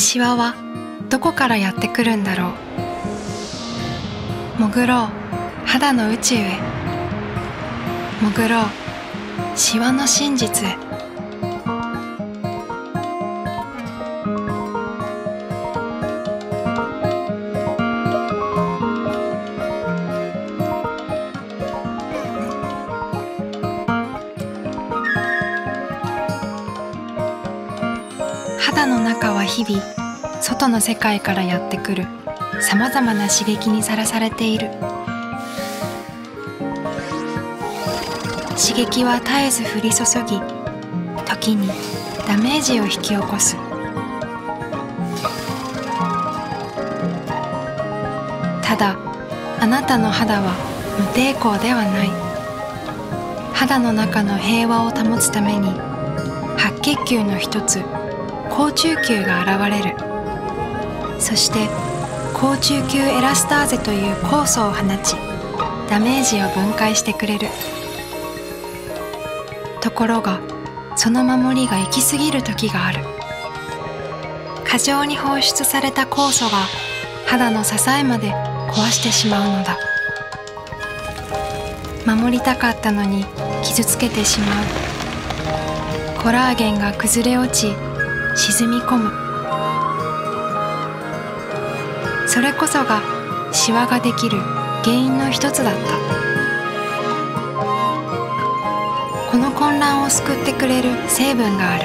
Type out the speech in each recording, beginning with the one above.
シワはどこからやってくるんだろう。潜ろう。肌の宇宙へ。潜ろう。シワの真実へ。肌の中は日々外の世界からやってくるさまざまな刺激にさらされている。刺激は絶えず降り注ぎ時にダメージを引き起こす。ただあなたの肌は無抵抗ではない。肌の中の平和を保つために白血球の一つ高中球が現れる。そして高中球エラスターゼという酵素を放ちダメージを分解してくれる。ところがその守りが行き過ぎる時がある。過剰に放出された酵素が肌の支えまで壊してしまうのだ。守りたかったのに傷つけてしまう。コラーゲンが崩れ落ち沈み込む。それこそがシワができる原因の一つだった。この混乱を救ってくれる成分がある。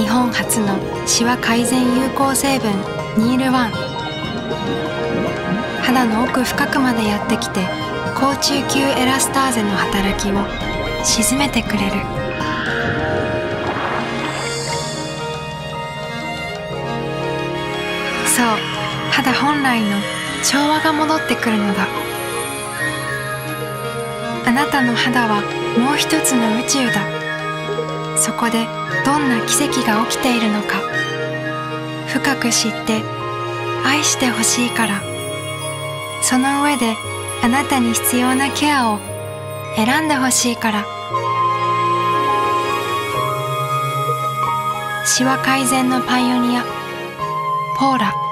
日本初のシワ改善有効成分ニールワン。肌の奥深くまでやってきて高中級エラスターゼの働きを沈めてくれる。そう肌本来の調和が戻ってくるのだ。あなたの肌はもう一つの宇宙だ。そこでどんな奇跡が起きているのか。深く知って愛してほしいから。その上であなたに必要なケアを選んでほしいから。シワ改善のパイオニアポーラ。